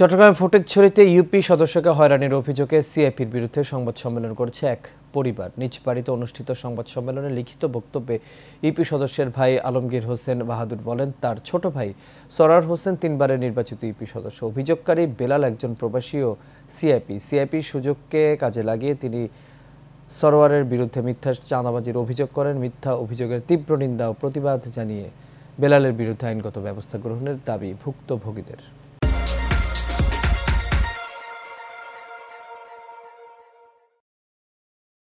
Chittagong ফটিকছড়িতে UP সদস্যকে হয়রানির অভিযোগে সিআইপির বিরুদ্ধে সংবাদ সম্মেলন করেছে এক পরিবার। নিজ বাড়িতে অনুষ্ঠিত সংবাদ সম্মেলনে লিখিত বক্তব্যে ইউপি সদস্যের ভাই আলমগীর হোসেন বাহাদুর বলেন, তার ছোট ভাই সরার হোসেন তিনবারের নির্বাচিত ইউপি সদস্য। অভিযোগকারী বেলাল একজন প্রবাসী ও সিআইপি। সিআইপি সুযোগকে কাজে লাগিয়ে তিনি সরোয়ারের বিরুদ্ধে মিথ্যা চাঁদাবাজির অভিযোগ করেন। মিথ্যা অভিযোগের তীব্র নিন্দা ও প্রতিবাদ জানিয়ে বেলালের বিরুদ্ধে আইনগত ব্যবস্থা গ্রহণের দাবি ভুক্তভোগীদের।